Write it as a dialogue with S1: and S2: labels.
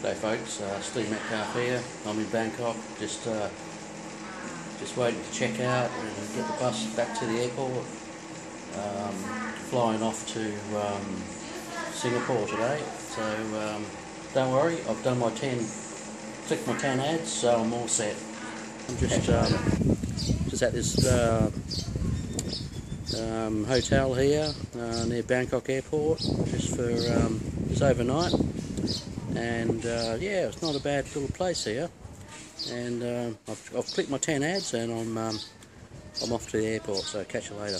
S1: G'day folks, uh, Steve Metcalfe here. I'm in Bangkok, just uh, just waiting to check out and get the bus back to the airport. Um, flying off to um, Singapore today, so um, don't worry, I've done my 10, clicked my 10 ads, so I'm all set. I'm just um, just at this uh, um, hotel here uh, near Bangkok Airport, just for um, just overnight and uh, yeah, it's not a bad little place here. And uh, I've, I've clicked my 10 ads and I'm, um, I'm off to the airport, so catch you later.